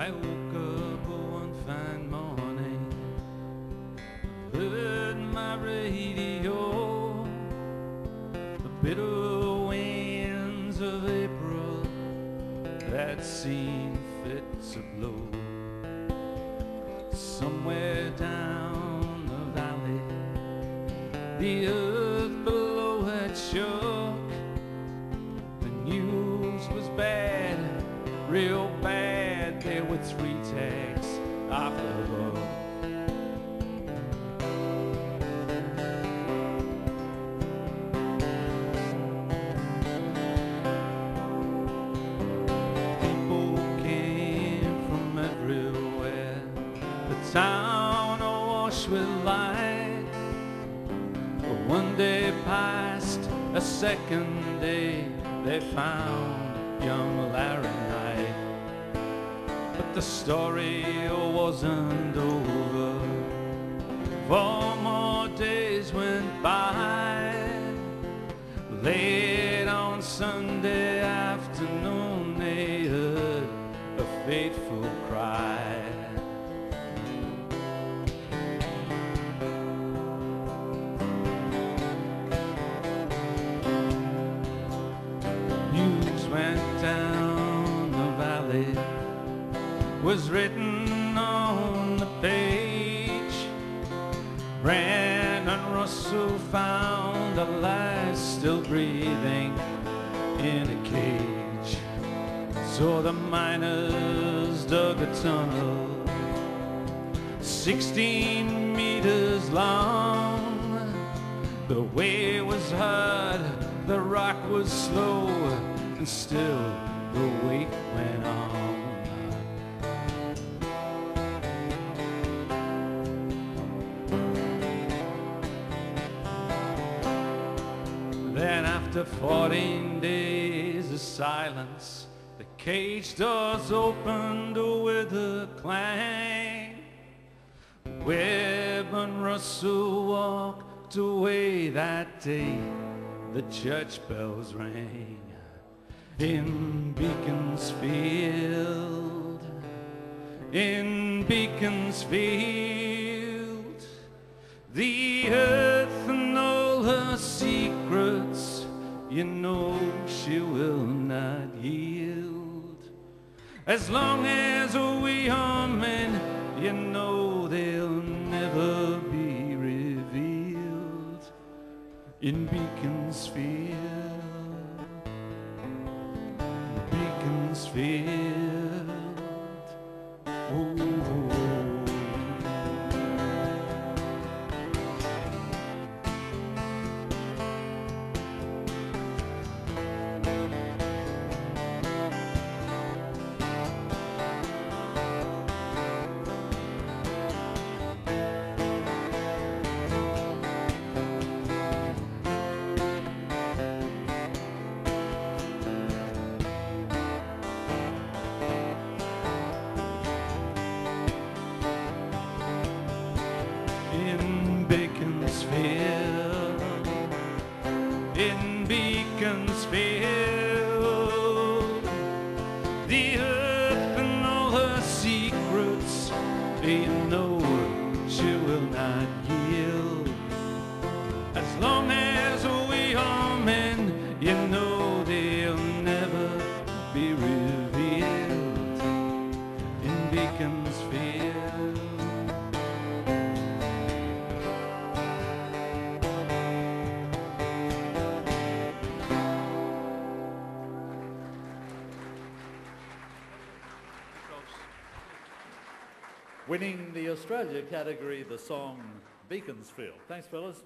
I woke up one fine morning, heard my radio, the bitter winds of April that seemed fit to blow. Somewhere down the valley, the earth below had shook. The news was bad, real bad. Second day, they found young Larry Knight. But the story wasn't over. Four more days went by. Late on Sunday afternoon, they heard a fateful cry. Was written on the page. Brant and Russell found alive, still breathing in a cage. So the miners dug a tunnel, 16 meters long. The way was hard, the rock was slow, and still the weight went on. After 14 days of silence, the cage doors opened with a clang. Webb and Russell walked away that day. The church bells rang in Beaconsfield. In Beaconsfield, the earth and all her secrets, you know she will not yield. As long as we are men, you know they'll never be revealed in Beaconsfield. Beaconsfield. Beaconsfield, in Beaconsfield, the earth and all her secrets, you know she will not yield. As long as Winning the Australia category, the song Beaconsfield. Thanks, fellas.